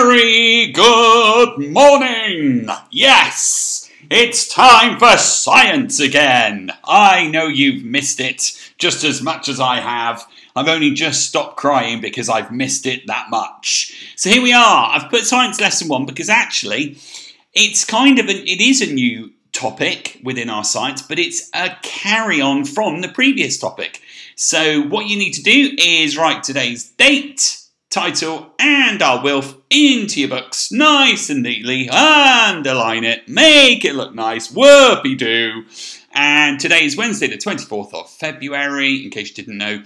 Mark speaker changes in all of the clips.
Speaker 1: very good hmm? morning. Yes, it's time for science again. I know you've missed it just as much as I have. I've only just stopped crying because I've missed it that much. So here we are. I've put science lesson one because actually it's kind of an, it is a new topic within our science, but it's a carry on from the previous topic. So what you need to do is write today's date, title, and our WILF into your books nice and neatly, underline it, make it look nice, whoopie do. And today is Wednesday, the 24th of February, in case you didn't know.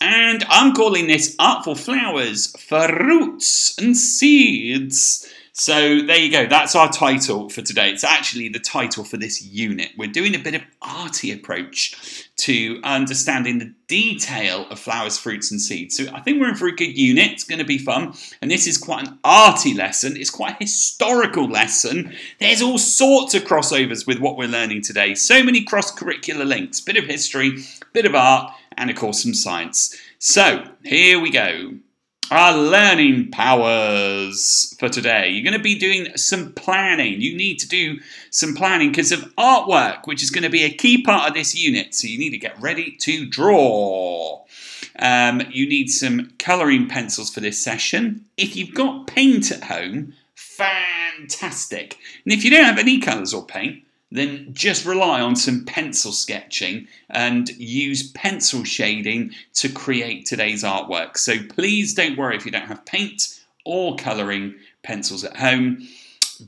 Speaker 1: And I'm calling this Artful Flowers for Roots and Seeds. So there you go. That's our title for today. It's actually the title for this unit. We're doing a bit of arty approach to understanding the detail of flowers, fruits, and seeds. So I think we're in for a good unit. It's going to be fun. And this is quite an arty lesson. It's quite a historical lesson. There's all sorts of crossovers with what we're learning today. So many cross-curricular links. Bit of history, bit of art, and of course some science. So here we go our learning powers for today. You're going to be doing some planning. You need to do some planning because of artwork, which is going to be a key part of this unit. So you need to get ready to draw. Um, you need some colouring pencils for this session. If you've got paint at home, fantastic. And if you don't have any colours or paint, then just rely on some pencil sketching and use pencil shading to create today's artwork. So please don't worry if you don't have paint or colouring pencils at home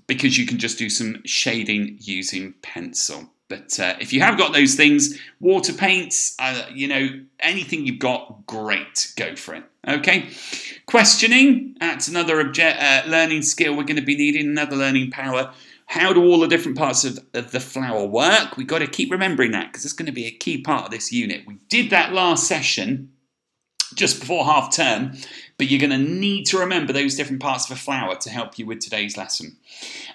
Speaker 1: because you can just do some shading using pencil. But uh, if you have got those things, water paints, uh, you know, anything you've got, great, go for it. Okay, questioning, that's another object, uh, learning skill we're going to be needing, another learning power. How do all the different parts of, of the flower work? We've got to keep remembering that because it's going to be a key part of this unit. We did that last session just before half term, but you're going to need to remember those different parts of a flower to help you with today's lesson.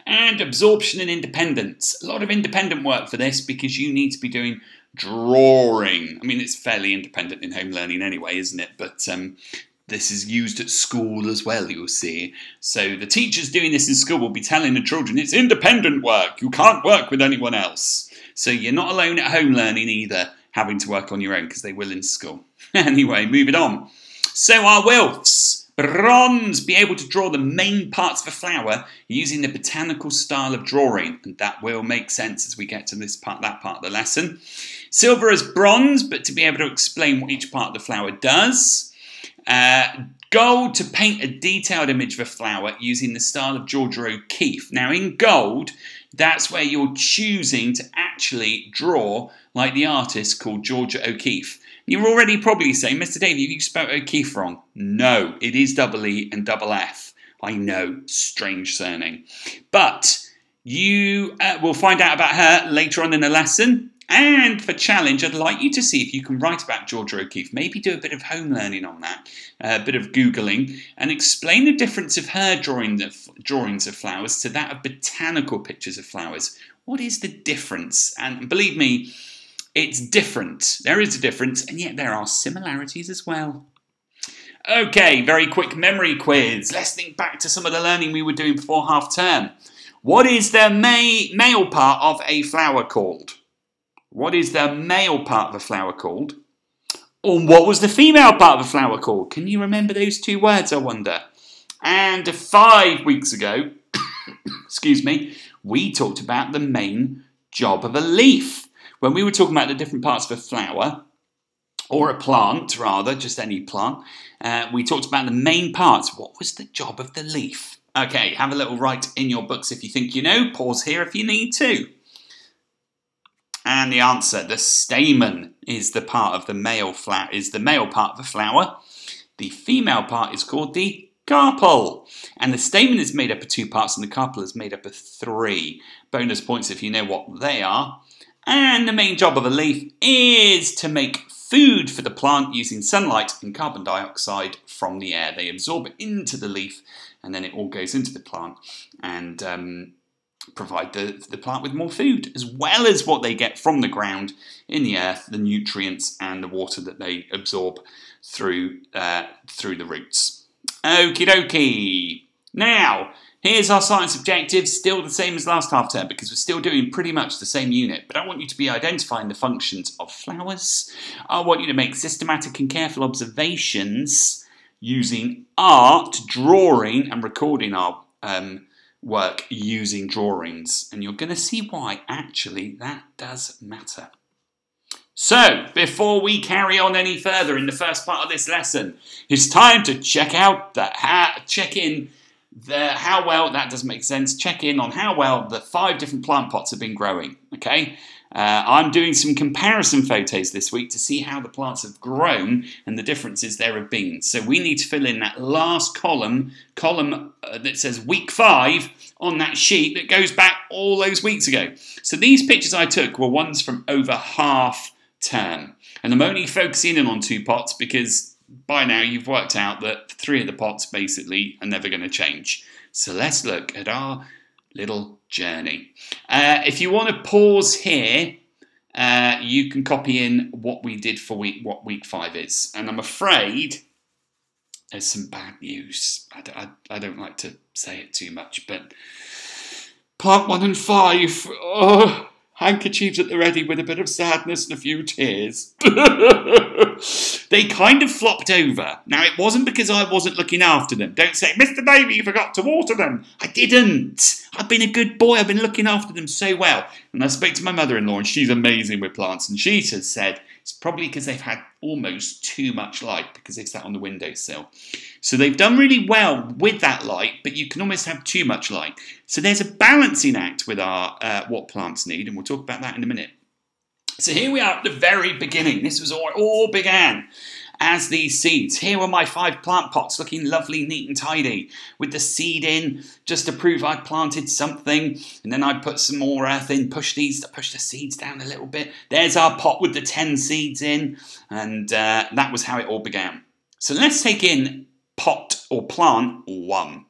Speaker 1: And absorption and independence. A lot of independent work for this because you need to be doing drawing. I mean, it's fairly independent in home learning anyway, isn't it? But um, this is used at school as well, you'll see. So the teachers doing this in school will be telling the children it's independent work, you can't work with anyone else. So you're not alone at home learning either, having to work on your own because they will in school. anyway, moving on. So our WILFs. Bronze, be able to draw the main parts of a flower using the botanical style of drawing, and that will make sense as we get to this part, that part of the lesson. Silver as bronze, but to be able to explain what each part of the flower does. Uh, gold to paint a detailed image of a flower using the style of Georgia O'Keeffe. Now, in gold, that's where you're choosing to actually draw like the artist called Georgia O'Keeffe. You're already probably saying, Mr. Davey, you spelled O'Keeffe wrong? No, it is double E and double F. I know, strange surname. But you uh, will find out about her later on in the lesson. And for challenge, I'd like you to see if you can write about Georgia O'Keeffe. Maybe do a bit of home learning on that, a bit of Googling, and explain the difference of her drawing drawings of flowers to that of botanical pictures of flowers. What is the difference? And believe me, it's different. There is a difference, and yet there are similarities as well. Okay, very quick memory quiz. Let's think back to some of the learning we were doing before half term. What is the male part of a flower called? What is the male part of a flower called? Or what was the female part of a flower called? Can you remember those two words, I wonder? And five weeks ago, excuse me, we talked about the main job of a leaf. When we were talking about the different parts of a flower, or a plant rather, just any plant, uh, we talked about the main parts. What was the job of the leaf? Okay, have a little write in your books if you think you know. Pause here if you need to. And the answer, the stamen is the part of the male flower, is the male part of the flower. The female part is called the carpel. And the stamen is made up of two parts and the carpel is made up of three. Bonus points if you know what they are. And the main job of a leaf is to make food for the plant using sunlight and carbon dioxide from the air. They absorb it into the leaf and then it all goes into the plant. And um, provide the, the plant with more food, as well as what they get from the ground in the earth, the nutrients and the water that they absorb through, uh, through the roots. Okie dokie. Now, here's our science objective, still the same as last half term because we're still doing pretty much the same unit. But I want you to be identifying the functions of flowers. I want you to make systematic and careful observations using art, drawing, and recording our um, work using drawings. And you're going to see why actually that does matter. So, before we carry on any further in the first part of this lesson, it's time to check out the ha- check in the how well that doesn't make sense. Check in on how well the five different plant pots have been growing. Okay, uh, I'm doing some comparison photos this week to see how the plants have grown and the differences there have been. So we need to fill in that last column, column uh, that says week five on that sheet that goes back all those weeks ago. So these pictures I took were ones from over half term. And I'm only focusing in on two pots because by now you've worked out that three of the pots basically are never going to change. So let's look at our little journey. Uh, if you want to pause here, uh, you can copy in what we did for week what week five is. And I'm afraid there's some bad news. I, don't like to say it too much, but part one and five. Oh, handkerchiefs at the ready with a bit of sadness and a few tears. they kind of flopped over. Now, it wasn't because I wasn't looking after them. Don't say, Mr. Davy, you forgot to water them. I didn't. I've been a good boy. I've been looking after them so well. And I spoke to my mother in law, and she's amazing with plants. And she has said, it's probably because they've had almost too much light because they've sat on the windowsill. So they've done really well with that light, but you can almost have too much light. So there's a balancing act with our uh, what plants need, and we'll talk about that in a minute. So here we are at the very beginning. This was all, all began as these seeds. Here were my five plant pots looking lovely, neat and tidy with the seed in just to prove I'd planted something. And then I'd put some more earth in, push these, push the seeds down a little bit. There's our pot with the 10 seeds in. And uh, that was how it all began. So let's take in pot or plant one.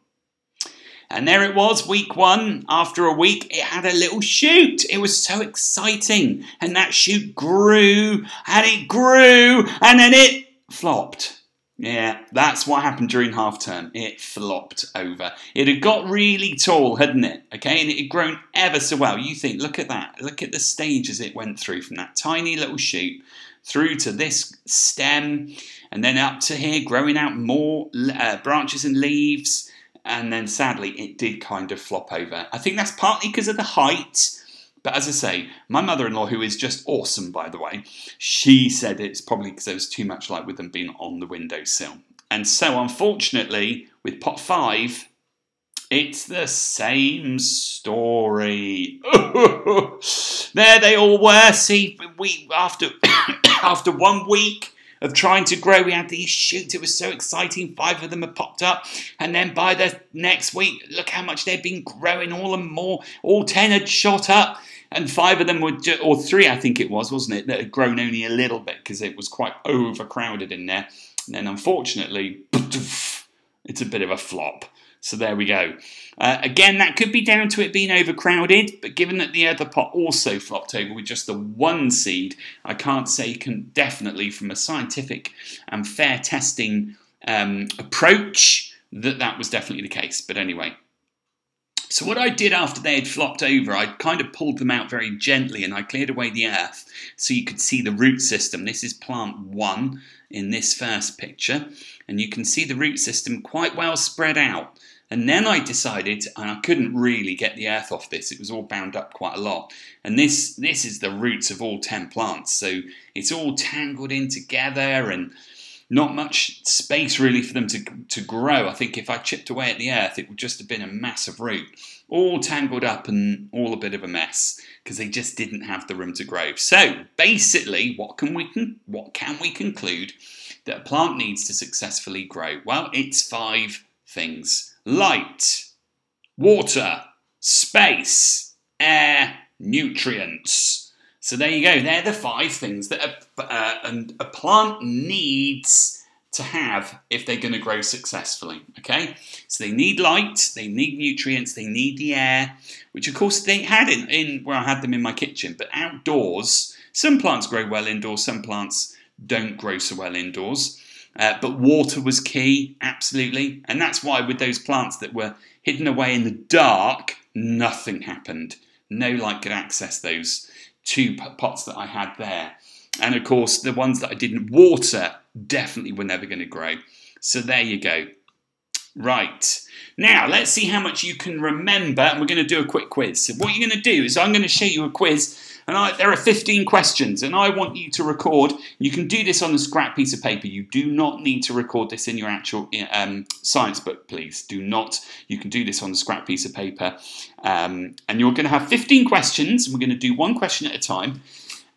Speaker 1: And there it was, week one. After a week, it had a little shoot. It was so exciting. And that shoot grew and it grew and then it flopped. Yeah, that's what happened during half term. It flopped over. It had got really tall, hadn't it? Okay, and it had grown ever so well. You think, look at that. Look at the stages it went through from that tiny little shoot through to this stem and then up to here, growing out more uh, branches and leaves. And then sadly, it did kind of flop over. I think that's partly because of the height but as I say, my mother in law, who is just awesome, by the way, she said it's probably because there was too much light with them being on the windowsill. And so, unfortunately, with pot five, it's the same story. there they all were. See, we after after one week of trying to grow, we had these shoots. It was so exciting. Five of them had popped up, and then by the next week, look how much they'd been growing. All and more. All ten had shot up and five of them were, or three, I think it was, wasn't it, that had grown only a little bit because it was quite overcrowded in there. And then unfortunately, it's a bit of a flop. So there we go. Uh, again, that could be down to it being overcrowded, but given that the other pot also flopped over with just the one seed, I can't say can definitely, from a scientific and fair testing um, approach, that that was definitely the case. But anyway, so what I did after they had flopped over, I kind of pulled them out very gently and I cleared away the earth so you could see the root system. This is plant one in this first picture and you can see the root system quite well spread out. And then I decided, and I couldn't really get the earth off this, it was all bound up quite a lot. And this, this is the roots of all 10 plants, so it's all tangled in together and not much space really for them to, to grow. I think if I chipped away at the earth, it would just have been a massive root, all tangled up and all a bit of a mess because they just didn't have the room to grow. So basically, what can we con- what can we conclude that a plant needs to successfully grow? Well, it's five things: light, water, space, air, nutrients. So there you go. They're the five things that a, uh, a plant needs to have if they're going to grow successfully. Okay, so they need light, they need nutrients, they need the air, which of course they had in, in where I had them in my kitchen. But outdoors, some plants grow well indoors, some plants don't grow so well indoors. Uh, but water was key, absolutely. And that's why, with those plants that were hidden away in the dark, nothing happened. No light could access those two pots that I had there. And of course, the ones that I didn't water definitely were never going to grow. So there you go. Right. Now, let's see how much you can remember, and we're going to do a quick quiz. So what you're going to do is I'm going to show you a quiz, and I, there are 15 questions, and I want you to record. You can do this on a scrap piece of paper. You do not need to record this in your actual um, science book, please. Do not. You can do this on a scrap piece of paper. Um, and you're going to have 15 questions. and We're going to do one question at a time,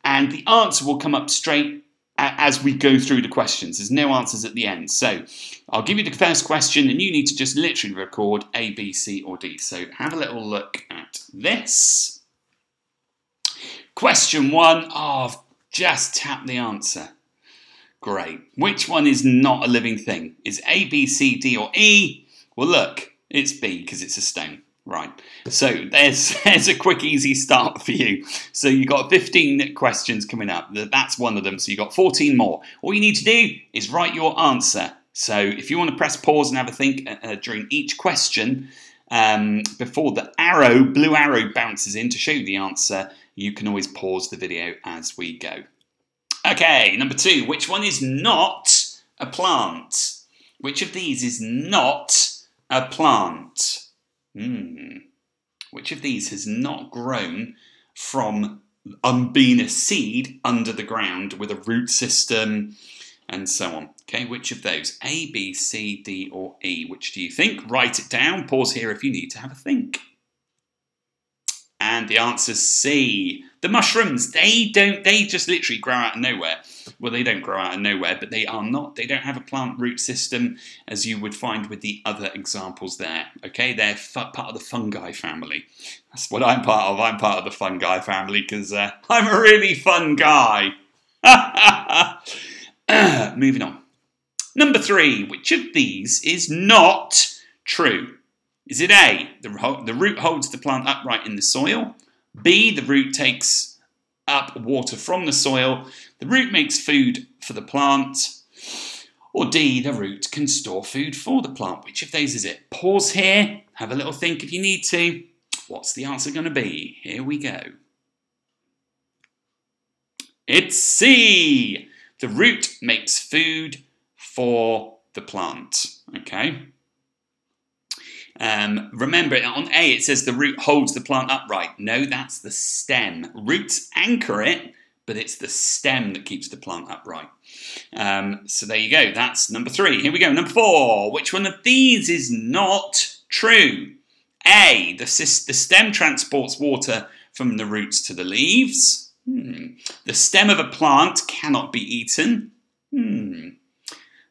Speaker 1: and the answer will come up straight as we go through the questions. There's no answers at the end. So I'll give you the first question and you need to just literally record A, B, C or D. So have a little look at this. Question one. Oh, I've just tapped the answer. Great. Which one is not a living thing? Is A, B, C, D or E? Well, look, it's B because it's a stone. Right. So there's there's a quick, easy start for you. So you got 15 questions coming up. That's one of them. So you got 14 more. All you need to do is write your answer. So if you want to press pause and have a think uh, uh, during each question, um, before the arrow, blue arrow, bounces in to show you the answer, you can always pause the video as we go. Okay, number two. Which one is not a plant? Which of these is not a plant? Hmm. Which of these has not grown from um, being a seed under the ground with a root system and so on? Okay, which of those? A, B, C, D, or E? Which do you think? Write it down. Pause here if you need to have a think. The answer's C. The mushrooms, they don't, they just literally grow out of nowhere. Well, they don't grow out of nowhere, but they are not, they don't have a plant root system as you would find with the other examples there. Okay, they're part of the fungi family. That's what I'm part of. I'm part of the fungi family because uh, I'm a really fun guy. Moving on. Number three, which of these is not true? Is it A, the, the root holds the plant upright in the soil? B, the root takes up water from the soil. The root makes food for the plant. Or D, the root can store food for the plant. Which of those is it? Pause here, have a little think if you need to. What's the answer going to be? Here we go. It's C. The root makes food for the plant. Okay. Um, remember, on A it says the root holds the plant upright. No, that's the stem. Roots anchor it, but it's the stem that keeps the plant upright. Um, so there you go. That's number three. Here we go. Number four. Which one of these is not true? A. The, the stem transports water from the roots to the leaves. Hmm. The stem of a plant cannot be eaten. Hmm.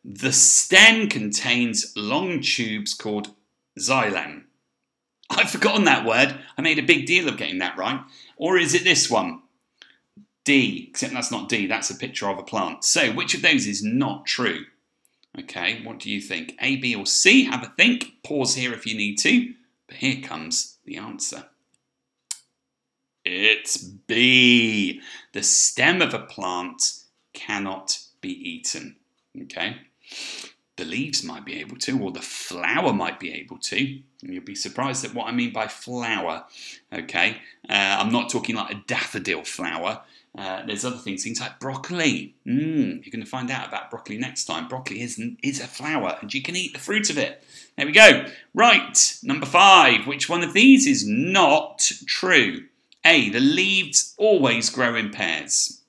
Speaker 1: The stem contains long tubes called xylem. I've forgotten that word. I made a big deal of getting that right. Or is it this one? D, except that's not D, that's a picture of a plant. So, which of those is not true? Okay, what do you think? A, B, or C? Have a think. Pause here if you need to. But here comes the answer. It's B. The stem of a plant cannot be eaten. Okay the leaves might be able to, or the flower might be able to. And you'll be surprised at what I mean by flower. Okay, uh, I'm not talking like a daffodil flower. Uh, there's other things, things like broccoli. Mm, you're going to find out about broccoli next time. Broccoli is, is a flower, and you can eat the fruit of it. There we go. Right, number five. Which one of these is not true? A. The leaves always grow in pairs.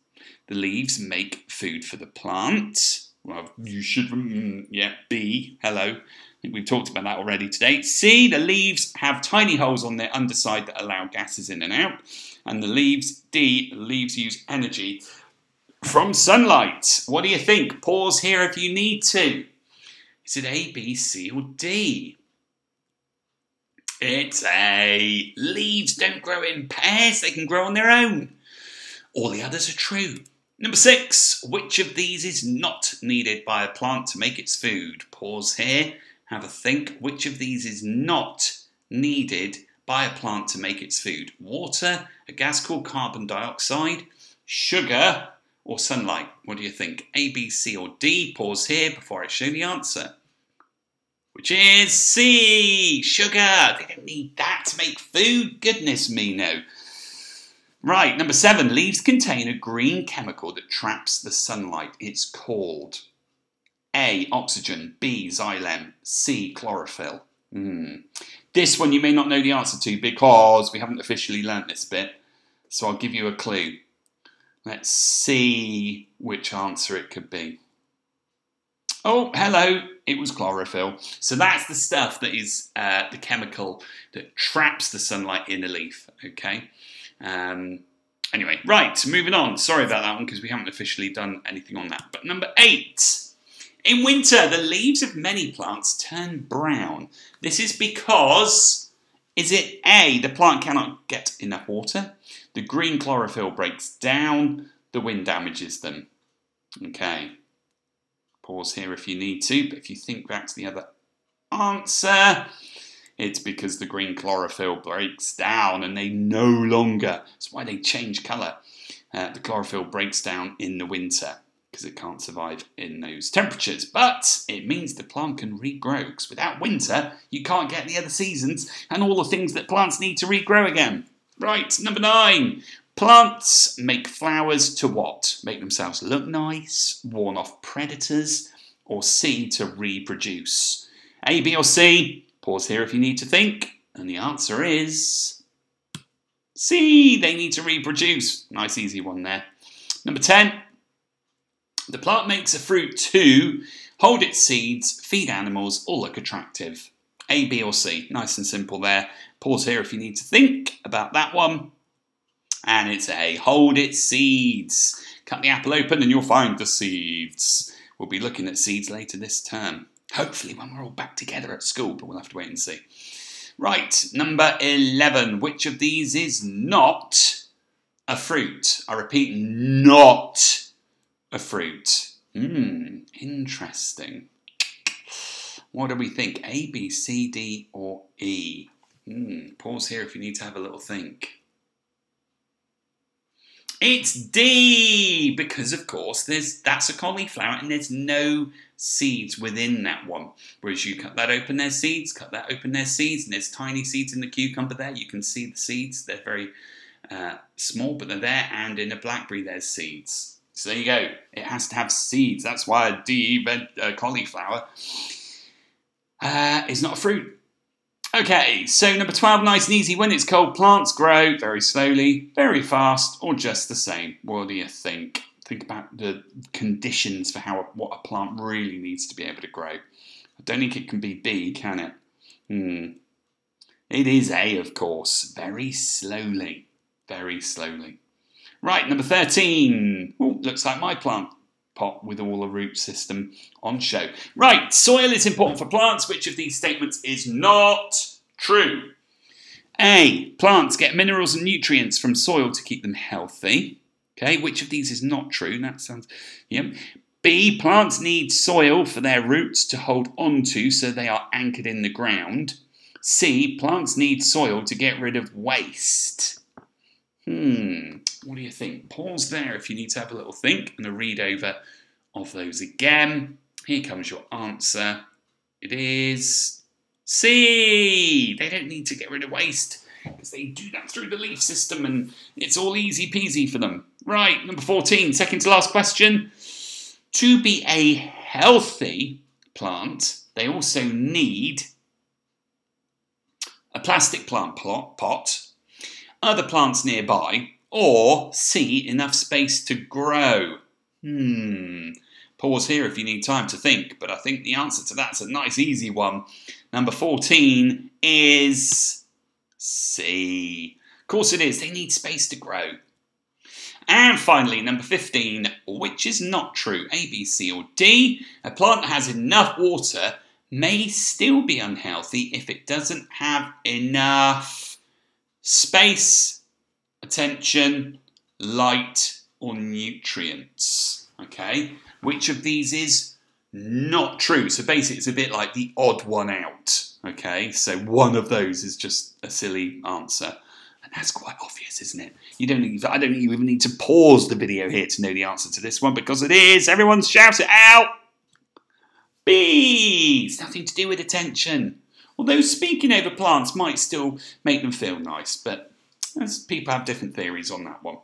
Speaker 1: The leaves make food for the plant. Well, you should, mm, yeah, B, hello. I think we've talked about that already today. C, the leaves have tiny holes on their underside that allow gases in and out. And the leaves, D, leaves use energy from sunlight. What do you think? Pause here if you need to. Is it A, B, C, or D? It's A. Leaves don't grow in pairs, they can grow on their own. All the others are true. Number six, which of these is not needed by a plant to make its food? Pause here, have a think. Which of these is not needed by a plant to make its food? Water, a gas called carbon dioxide, sugar, or sunlight? What do you think? A, B, C, or D? Pause here before I show the answer. Which is C, sugar. They don't need that to make food. Goodness me, no. Right, number seven. Leaves contain a green chemical that traps the sunlight. It's called A. Oxygen. B. Xylem. C. Chlorophyll. Mm. This one you may not know the answer to because we haven't officially learnt this bit. So I'll give you a clue. Let's see which answer it could be. Oh, hello. It was chlorophyll. So that's the stuff that is uh, the chemical that traps the sunlight in a leaf. Okay. Um, anyway, right. Moving on. Sorry about that one because we haven't officially done anything on that. But number eight. In winter, the leaves of many plants turn brown. This is because, is it A, the plant cannot get enough water? The green chlorophyll breaks down, the wind damages them. Okay. Pause here if you need to, but if you think back to the other answer, it's because the green chlorophyll breaks down and they no longer, that's why they change colour. Uh, the chlorophyll breaks down in the winter because it can't survive in those temperatures. But it means the plant can regrow because without winter, you can't get the other seasons and all the things that plants need to regrow again. Right, number nine. Plants make flowers to what? Make themselves look nice, warn off predators, or C, to reproduce? A, B, or C? Pause here if you need to think. And the answer is C, they need to reproduce. Nice, easy one there. Number 10. The plant makes a fruit to hold its seeds, feed animals, or look attractive. A, B, or C. Nice and simple there. Pause here if you need to think about that one. And it's A, hold its seeds. Cut the apple open and you'll find the seeds. We'll be looking at seeds later this term. Hopefully when we're all back together at school, but we'll have to wait and see. Right, number 11. Which of these is not a fruit? I repeat, not a fruit. Hmm, interesting. What do we think? A, B, C, D, or E? Hmm, pause here if you need to have a little think. It's D because, of course, there's that's a cauliflower and there's no seeds within that one. Whereas you cut that open, there's seeds. Cut that open, there's seeds, and there's tiny seeds in the cucumber. There, you can see the seeds. They're very uh, small, but they're there. And in a blackberry, there's seeds. So there you go. It has to have seeds. That's why a D uh, cauliflower uh, is not a fruit. Okay, so number 12, nice and easy. When it's cold, plants grow very slowly, very fast, or just the same. What do you think? Think about the conditions for how what a plant really needs to be able to grow. I don't think it can be B, can it? Hmm. It is A, of course. Very slowly. Very slowly. Right, number 13. Ooh, looks like my plant pot with all the root system on show. Right, soil is important for plants. Which of these statements is not true? A. Plants get minerals and nutrients from soil to keep them healthy. Okay, which of these is not true? That sounds, yeah. B. Plants need soil for their roots to hold onto so they are anchored in the ground. C. Plants need soil to get rid of waste. Hmm, what do you think? Pause there if you need to have a little think and a read over of those again. Here comes your answer. It is C. They don't need to get rid of waste because they do that through the leaf system and it's all easy peasy for them. Right, number 14, second to last question. To be a healthy plant, they also need a plastic plant pot, other plants nearby, or C, enough space to grow. Hmm. Pause here if you need time to think, but I think the answer to that's a nice easy one. Number 14 is C. Of course it is, they need space to grow. And finally, number 15, which is not true, A, B, C, or D. A plant that has enough water may still be unhealthy if it doesn't have enough space, attention, light, or nutrients. Okay, which of these is not true? So basically, it's a bit like the odd one out. Okay, so one of those is just a silly answer. That's quite obvious, isn't it? You don't even, I don't think you even need to pause the video here to know the answer to this one because it is. Everyone shout it out. Bees! Nothing to do with attention. Although speaking over plants might still make them feel nice, but people have different theories on that one.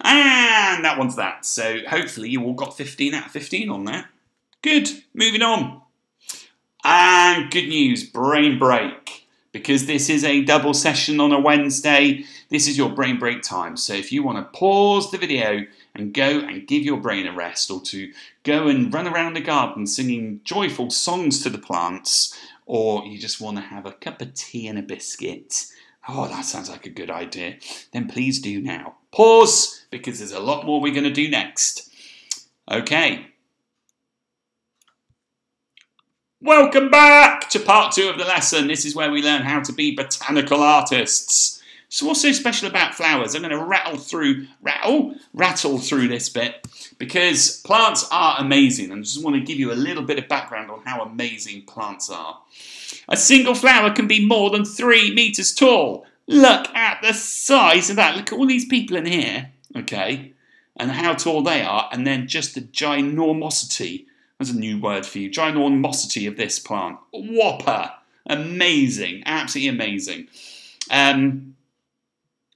Speaker 1: And that one's that. So hopefully you all got 15 out of 15 on that. Good. Moving on. And good news, brain break. Because this is a double session on a Wednesday, this is your brain break time. So if you want to pause the video and go and give your brain a rest, or to go and run around the garden singing joyful songs to the plants, or you just want to have a cup of tea and a biscuit, oh, that sounds like a good idea, then please do now. Pause, because there's a lot more we're going to do next. Okay. Welcome back to part two of the lesson. This is where we learn how to be botanical artists. So what's so special about flowers? I'm going to rattle through, rattle, rattle through this bit because plants are amazing and I just want to give you a little bit of background on how amazing plants are. A single flower can be more than three meters tall. Look at the size of that. Look at all these people in here, okay, and how tall they are, and then just the ginormosity. That's a new word for you. Ginormosity of this plant. Whopper. Amazing. Absolutely amazing. Um,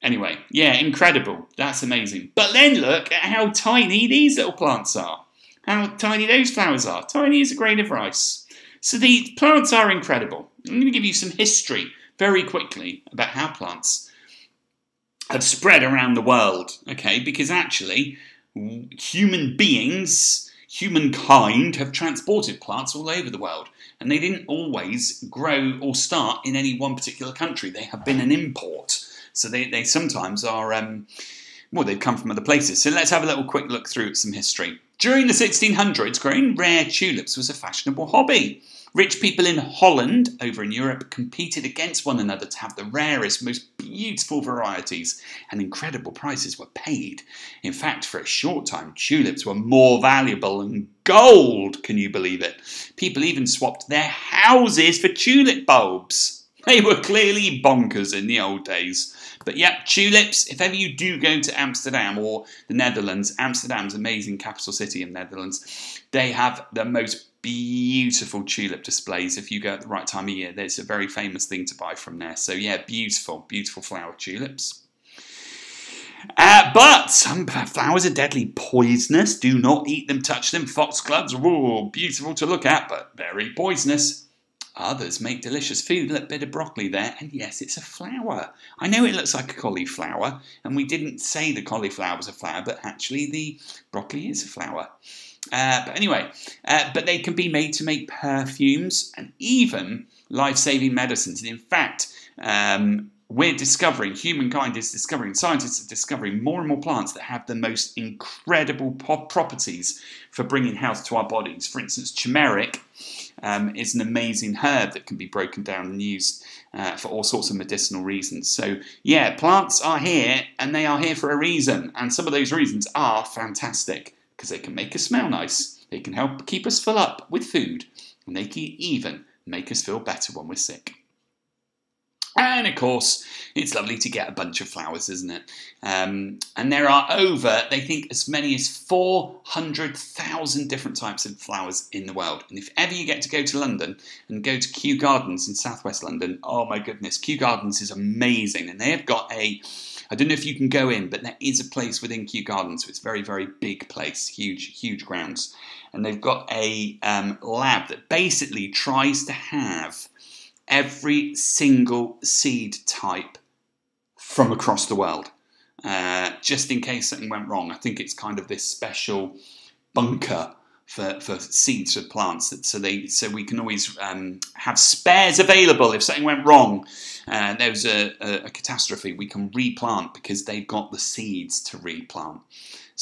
Speaker 1: Anyway, yeah, incredible. That's amazing. But then look at how tiny these little plants are. How tiny those flowers are. Tiny as a grain of rice. So the plants are incredible. I'm going to give you some history very quickly about how plants have spread around the world, okay? Because actually, human beings, humankind, have transported plants all over the world. And they didn't always grow or start in any one particular country. They have been an import. So they, they sometimes are, um, well, they've come from other places. So let's have a little quick look through some history. During the 1600s, growing rare tulips was a fashionable hobby. Rich people in Holland, over in Europe, competed against one another to have the rarest, most beautiful varieties, and incredible prices were paid. In fact, for a short time, tulips were more valuable than gold. Can you believe it? People even swapped their houses for tulip bulbs. They were clearly bonkers in the old days. But yep, tulips, if ever you do go to Amsterdam or the Netherlands, Amsterdam's amazing capital city in the Netherlands, they have the most beautiful tulip displays if you go at the right time of year. There's a very famous thing to buy from there. So yeah, beautiful, beautiful flower tulips. Uh, but some flowers are deadly poisonous. Do not eat them, touch them. Foxgloves, beautiful to look at, but very poisonous. Others make delicious food. Look, bit of broccoli there, and yes, it's a flower. I know it looks like a cauliflower, and we didn't say the cauliflower was a flower, but actually the broccoli is a flower. Uh, but anyway, uh, but they can be made to make perfumes and even life-saving medicines. And in fact, um, we're discovering, humankind is discovering, scientists are discovering more and more plants that have the most incredible properties for bringing health to our bodies. For instance, turmeric um, is an amazing herb that can be broken down and used uh, for all sorts of medicinal reasons. So, yeah, plants are here and they are here for a reason. And some of those reasons are fantastic because they can make us smell nice, they can help keep us full up with food, and they can even make us feel better when we're sick. And of course, it's lovely to get a bunch of flowers, isn't it? Um, and there are over, they think, as many as 400,000 different types of flowers in the world. And if ever you get to go to London and go to Kew Gardens in southwest London, oh my goodness, Kew Gardens is amazing. And they have got a, I don't know if you can go in, but there is a place within Kew Gardens. So it's a very, very big place, huge, huge grounds. And they've got a um, lab that basically tries to have every single seed type from across the world, uh, just in case something went wrong. I think it's kind of this special bunker for, for seeds of plants that, so they so we can always um, have spares available if something went wrong. Uh, there was a, a, a catastrophe, we can replant because they've got the seeds to replant.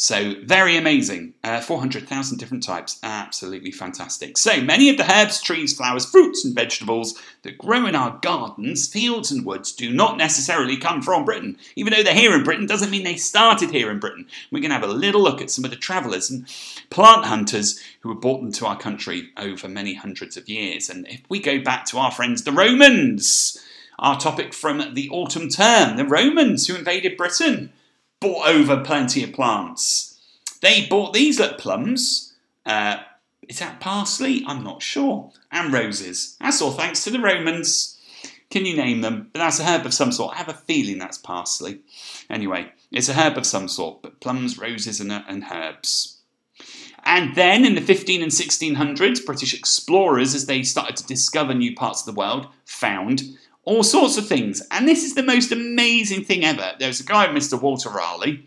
Speaker 1: So very amazing. Uh, 400,000 different types. Absolutely fantastic. So many of the herbs, trees, flowers, fruits and vegetables that grow in our gardens, fields and woods do not necessarily come from Britain. Even though they're here in Britain doesn't mean they started here in Britain. We're going to have a little look at some of the travellers and plant hunters who have brought them to our country over many hundreds of years. And if we go back to our friends the Romans, Our topic from the autumn term the Romans who invaded Britain brought over plenty of plants. They bought these like plums. Uh, is that parsley? I'm not sure. And roses. That's all thanks to the Romans. Can you name them? But that's a herb of some sort. I have a feeling that's parsley. Anyway, it's a herb of some sort, but plums, roses, and, and herbs. And then in the 15 and 1600s, British explorers, as they started to discover new parts of the world, found all sorts of things. And this is the most amazing thing ever. There's a guy, Mr. Walter Raleigh,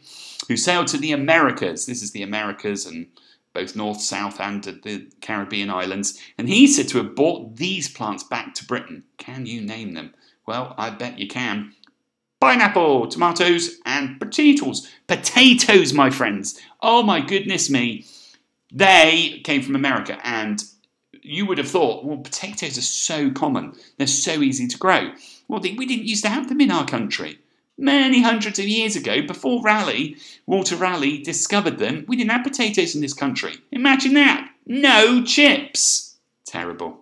Speaker 1: who sailed to the Americas. This is the Americas and both North, South, and the Caribbean islands. And he said to have brought these plants back to Britain. Can you name them? Well, I bet you can. Pineapple, tomatoes, and potatoes. Potatoes, my friends. Oh my goodness me. They came from America, and you would have thought, well, potatoes are so common, they're so easy to grow. Well, we didn't used to have them in our country. Many hundreds of years ago, before Raleigh, Walter Raleigh discovered them, we didn't have potatoes in this country. Imagine that! No chips! Terrible.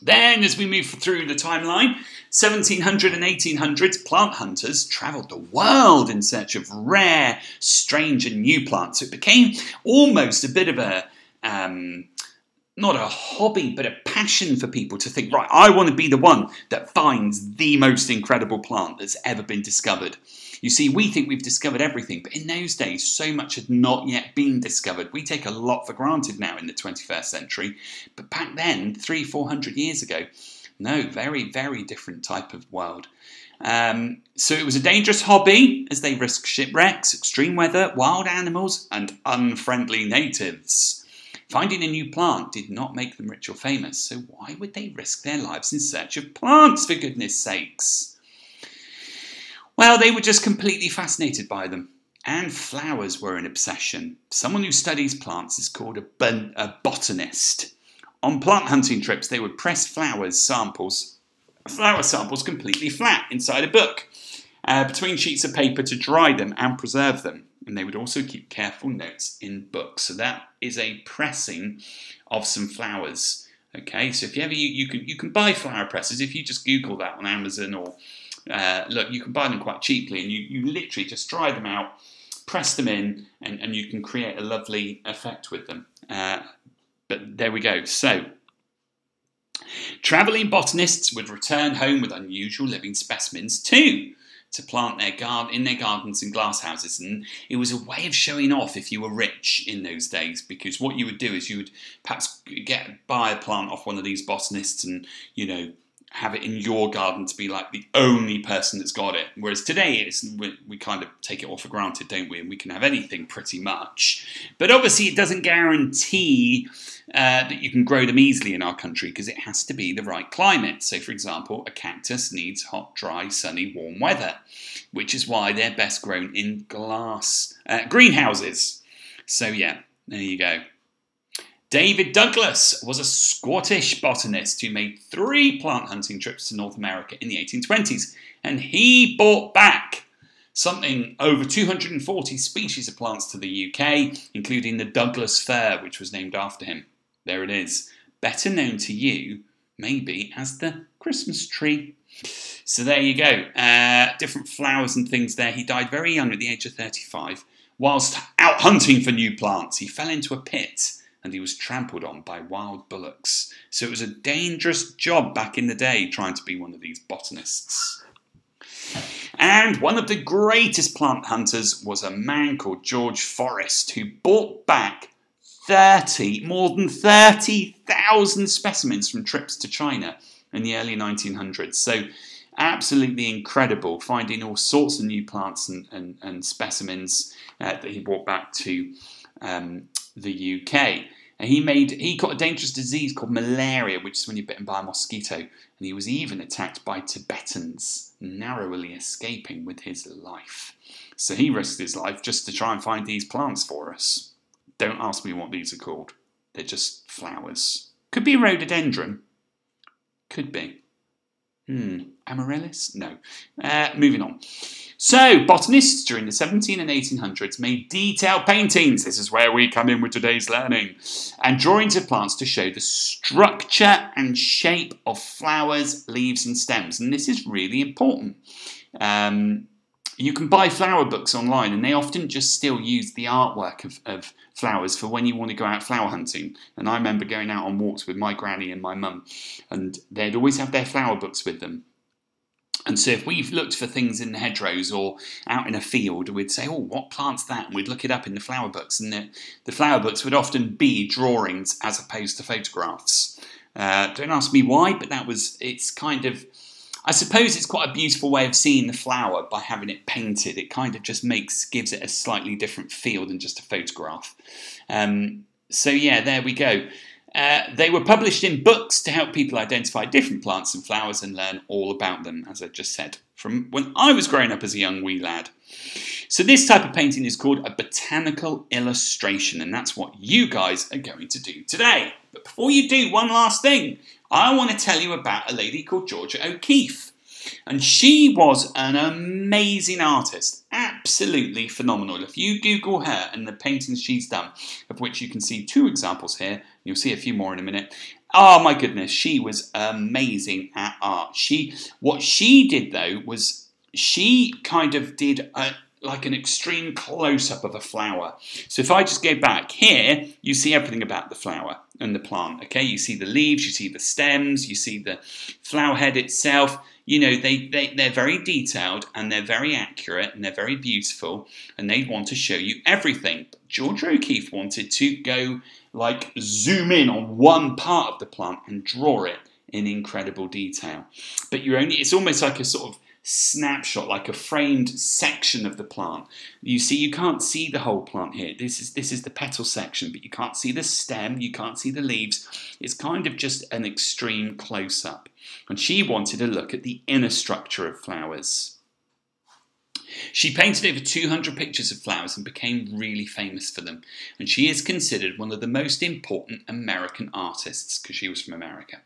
Speaker 1: Then, as we move through the timeline, 1700 and 1800s, plant hunters travelled the world in search of rare, strange, and new plants. So it became almost a bit of a um, not a hobby, but a passion for people to think, right, I want to be the one that finds the most incredible plant that's ever been discovered. You see, we think we've discovered everything, but in those days, so much had not yet been discovered. We take a lot for granted now in the 21st century, but back then, three, four hundred years ago, no, very, very different type of world. Um, so it was a dangerous hobby as they risked shipwrecks, extreme weather, wild animals, and unfriendly natives. Finding a new plant did not make them rich or famous, so why would they risk their lives in search of plants, for goodness sakes? Well, they were just completely fascinated by them. And flowers were an obsession. Someone who studies plants is called a, bon- a botanist. On plant hunting trips, they would press flowers samples, flower samples completely flat inside a book, uh, between sheets of paper to dry them and preserve them and they would also keep careful notes in books. So that is a pressing of some flowers. Okay, so if you ever you, you can you can buy flower presses if you just Google that on Amazon or uh, look, you can buy them quite cheaply, and you, you literally just dry them out, press them in, and, and you can create a lovely effect with them. Uh, but there we go. So Travelling botanists would return home with unusual living specimens too to plant their garden in their gardens and glass houses, and it was a way of showing off if you were rich in those days. Because what you would do is you would perhaps get buy a plant off one of these botanists, and you know have it in your garden to be like the only person that's got it. Whereas today, it's we, we, kind of take it all for granted, don't we? And we can have anything pretty much. But obviously, it doesn't guarantee uh, that you can grow them easily in our country because it has to be the right climate. So, for example, a cactus needs hot, dry, sunny, warm weather, which is why they're best grown in glass uh, greenhouses. So, yeah, there you go. David Douglas was a Scottish botanist who made three plant hunting trips to North America in the 1820s, and he brought back something over 240 species of plants to the UK, including the Douglas fir, which was named after him. There it is, better known to you, maybe, as the Christmas tree. So there you go. Uh, different flowers and things there. He died very young at the age of 35. Whilst out hunting for new plants, he fell into a pit and he was trampled on by wild bullocks. So it was a dangerous job back in the day trying to be one of these botanists. And one of the greatest plant hunters was a man called George Forrest, who brought back 30, more than 30,000 specimens from trips to China in the early 1900s. So absolutely incredible, finding all sorts of new plants and, and, and specimens uh, that he brought back to um, the UK. And he made he got a dangerous disease called malaria, which is when you're bitten by a mosquito. And he was even attacked by Tibetans, narrowly escaping with his life. So he risked his life just to try and find these plants for us. Don't ask me what these are called. They're just flowers. Could be rhododendron. Could be. Hmm, amaryllis? No. Uh, moving on. So, botanists during the 17 and 1800s made detailed paintings. This is where we come in with today's learning. And drawings of plants to show the structure and shape of flowers, leaves, and stems. And this is really important. Um, you can buy flower books online, and they often just still use the artwork of, of flowers for when you want to go out flower hunting. And I remember going out on walks with my granny and my mum, and they'd always have their flower books with them. And so if we've looked for things in the hedgerows or out in a field, we'd say, oh, what plant's that? And we'd look it up in the flower books. And the, the flower books would often be drawings as opposed to photographs. Uh, don't ask me why, but that was, it's kind of, I suppose it's quite a beautiful way of seeing the flower by having it painted. It kind of just makes, gives it a slightly different feel than just a photograph. Um, so yeah, there we go. Uh, they were published in books to help people identify different plants and flowers and learn all about them, as I just said, from when I was growing up as a young wee lad. So, this type of painting is called a botanical illustration, and that's what you guys are going to do today. But before you do, one last thing I want to tell you about a lady called Georgia O'Keeffe. And she was an amazing artist, absolutely phenomenal. If you Google her and the paintings she's done, of which you can see two examples here, you'll see a few more in a minute. Oh my goodness, she was amazing at art. She, what she did though was she kind of did a, like an extreme close up of a flower. So if I just go back here, you see everything about the flower and the plant. Okay, you see the leaves, you see the stems, you see the flower head itself you know, they, they, they're very detailed and they're very accurate and they're very beautiful and they want to show you everything. But George O'Keeffe wanted to go like zoom in on one part of the plant and draw it in incredible detail. But you're only, it's almost like a sort of snapshot, like a framed section of the plant. You see, you can't see the whole plant here. This is this is the petal section, but you can't see the stem, you can't see the leaves. It's kind of just an extreme close up. And she wanted to look at the inner structure of flowers. She painted over 200 pictures of flowers and became really famous for them. And she is considered one of the most important American artists because she was from America.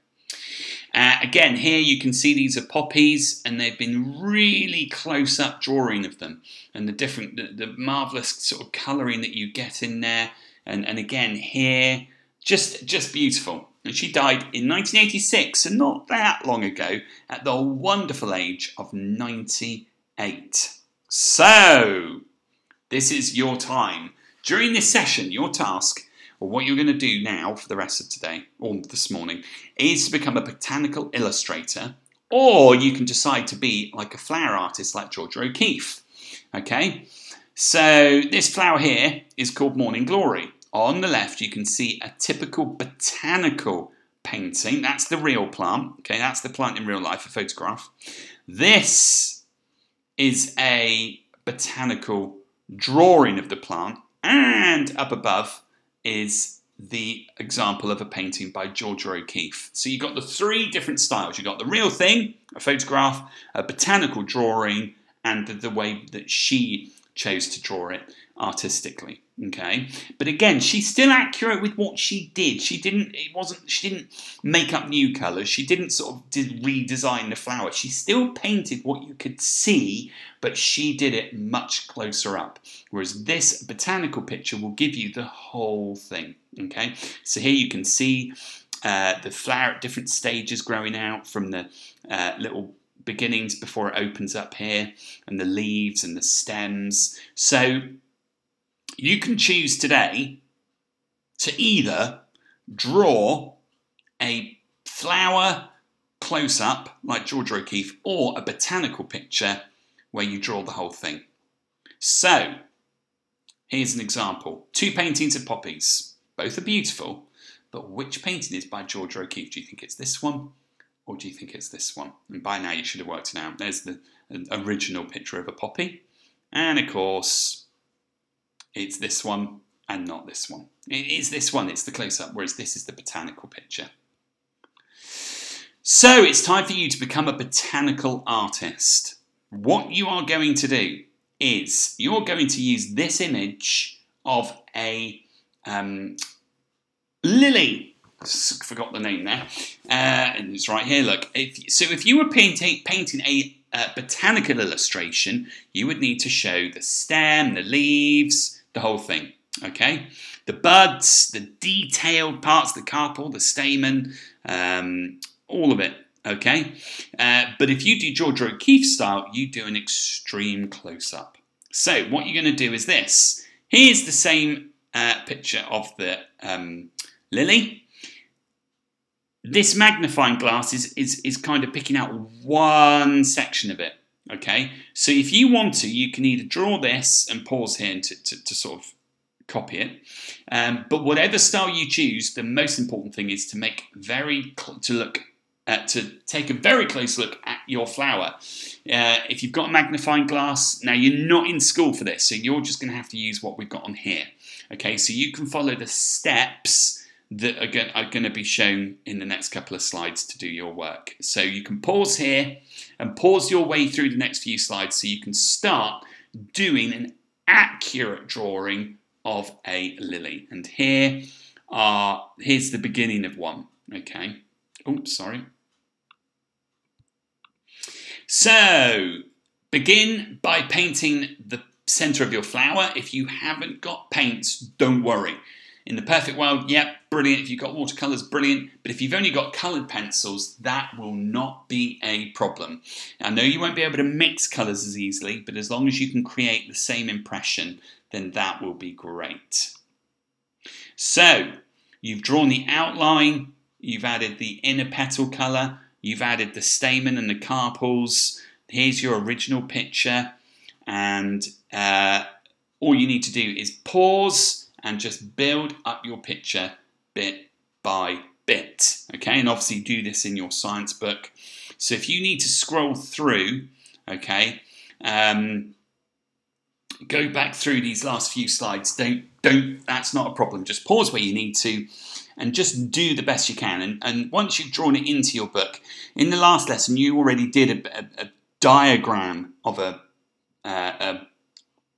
Speaker 1: Uh, again, here you can see these are poppies, and they've been really close up drawing of them, and the different, the, the marvelous sort of colouring that you get in there. And, and again, here, just just beautiful. And she died in 1986, so not that long ago, at the wonderful age of 98. So, this is your time. During this session, your task well, what you're going to do now for the rest of today, or this morning, is to become a botanical illustrator, or you can decide to be like a flower artist like George O'Keeffe. Okay? So this flower here is called Morning Glory. On the left, you can see a typical botanical painting. That's the real plant. Okay, that's the plant in real life, a photograph. This is a botanical drawing of the plant. And up above, is the example of a painting by Georgia O'Keeffe. So you've got the three different styles. You've got the real thing, a photograph, a botanical drawing, and the, the way that she chose to draw it artistically. Okay, but again, she's still accurate with what she did. She didn't. It wasn't. She didn't make up new colours. She didn't sort of did redesign the flower. She still painted what you could see, but she did it much closer up. Whereas this botanical picture will give you the whole thing. Okay, so here you can see uh, the flower at different stages growing out from the uh, little beginnings before it opens up here, and the leaves and the stems. So you can choose today to either draw a flower close up, like George O'Keeffe, or a botanical picture where you draw the whole thing. So, here's an example two paintings of poppies. Both are beautiful, but which painting is by George O'Keeffe? Do you think it's this one, or do you think it's this one? And by now you should have worked it out. There's the uh, original picture of a poppy, and of course, it's this one and not this one. It is this one, it's the close up, whereas this is the botanical picture. So it's time for you to become a botanical artist. What you are going to do is you're going to use this image of a um, lily. forgot the name there. Uh, and it's right here. Look, if, so if you were painting painting a uh, botanical illustration, you would need to show the stem, the leaves, the whole thing. Okay, the buds, the detailed parts, the carpel, the stamen, um, all of it. Okay, uh, but if you do George O'Keeffe style, you do an extreme close up. So what you're going to do is this. Here's the same uh, picture of the um, lily. This magnifying glass is, is, is kind of picking out one section of it. Okay, so if you want to, you can either draw this and pause here to, to, to sort of copy it. Um, but whatever style you choose, the most important thing is to make very to look uh, to take a very close look at your flower. Uh, if you've got a magnifying glass, now you're not in school for this, so you're just going to have to use what we've got on here. Okay, so you can follow the steps that are going, to be shown in the next couple of slides to do your work. So you can pause here and pause your way through the next few slides so you can start doing an accurate drawing of a lily. And here are, here's the beginning of one, okay? Oops, sorry. So, begin by painting the center of your flower. If you haven't got paints, don't worry. In the perfect world, yep, brilliant. If you've got watercolors, brilliant. But if you've only got colored pencils, that will not be a problem. I know you won't be able to mix colors as easily, but as long as you can create the same impression, then that will be great. So, you've drawn the outline, you've added the inner petal color, you've added the stamen and the carpels. Here's your original picture, and uh, all you need to do is pause and just build up your picture bit by bit. Okay, and obviously do this in your science book. So if you need to scroll through, okay, um, go back through these last few slides. Don't don't. That's not a problem. Just pause where you need to, and just do the best you can. And, and once you've drawn it into your book, in the last lesson you already did a, a, a diagram of a, uh, a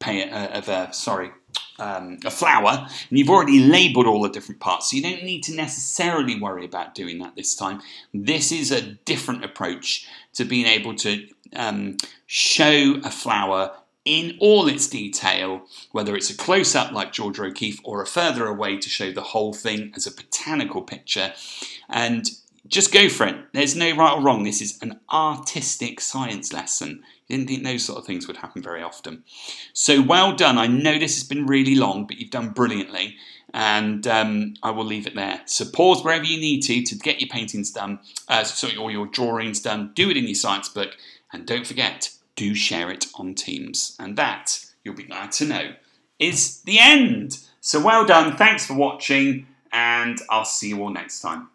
Speaker 1: pay, uh, of a sorry um, a flower, and you've already labelled all the different parts, so you don't need to necessarily worry about doing that this time. This is a different approach to being able to um, show a flower in all its detail, whether it's a close up like George O'Keeffe or a further away to show the whole thing as a botanical picture. And just go for it. There's no right or wrong. This is an artistic science lesson. You didn't think those sort of things would happen very often. So well done. I know this has been really long, but you've done brilliantly. And um, I will leave it there. So pause wherever you need to to get your paintings done, uh, or your drawings done. Do it in your science book. And don't forget, do share it on Teams. And that, you'll be glad to know, is the end. So well done, thanks for watching, and I'll see you all next time.